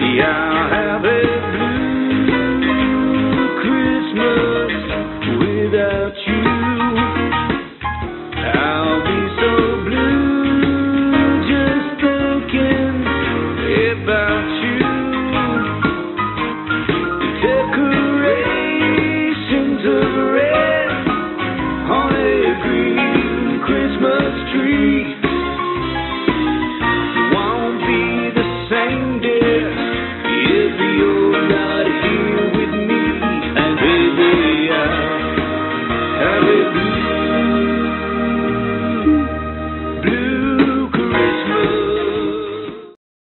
Yeah,